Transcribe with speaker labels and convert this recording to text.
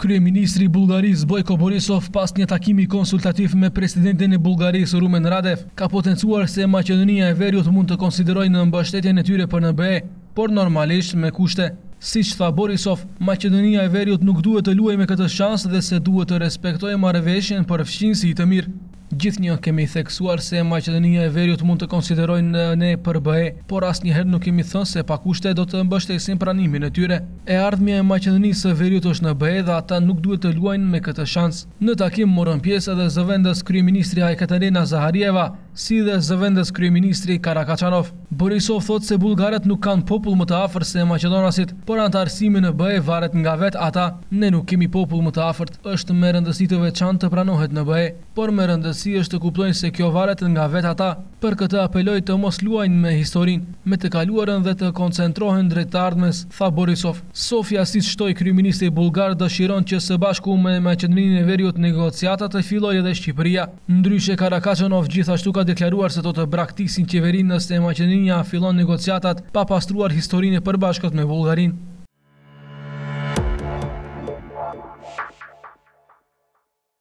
Speaker 1: Kryeministri i Bullgarisë Bojko Borisov pas një takimi konsultativ me presidentin e Bullgarisë Rumen Radev ka potencuar se Maqedonia e Veriut mund të konsiderojë në mbështetjen e tyre për në BE, por normalisht me kushte. Siç tha Borisov, Maqedonia e Veriut nuk duhet të luajë me këtë shans dhe se duhet të respektojë marrëveshjen për fqinjësi të mirë. Gjithnjë kemi theksuar se Maqedonia e Veriut mund të konsiderojnë në ne për BE, por asnjëherë nuk kemi thënë se pa kushte do të mbështesim pranimin e tyre. E ardhmja e Maqedonisë së Veriut është në BE dhe ata nuk duhet të luajnë me këtë shans. Në takim morën pjesë edhe zëvendës kryeministrja Ekaterina Zaharieva, si dhe zëvendës kryeministri Karakaçanov. Borisov thotë se bullgarët nuk kanë popull më të afërt se maqedonasit, por anëtarësimi në BE varet nga vetë ata. Ne nuk kemi popull më të afërt. Është me rëndësi të veçantë të pranohet në BE, por me rëndësi është të kuptojnë se kjo varet nga vetë ata. Për këtë apeloj të mos luajnë me historinë, me të kaluarën dhe të koncentrohen drejt të ardhmes, tha Borisov. Sofja si shtoi kryeministri bullgar dëshiron që së bashku me Maqedoninë e Veriut negociatat të fillojë edhe Shqipëria. Ndryshe Karakaçanov gjithashtu ka deklaruar se do të braktisin qeverinë nëse Maqedonia fillon negociatat pa pastruar historinë e përbashkët me Bullgarinë.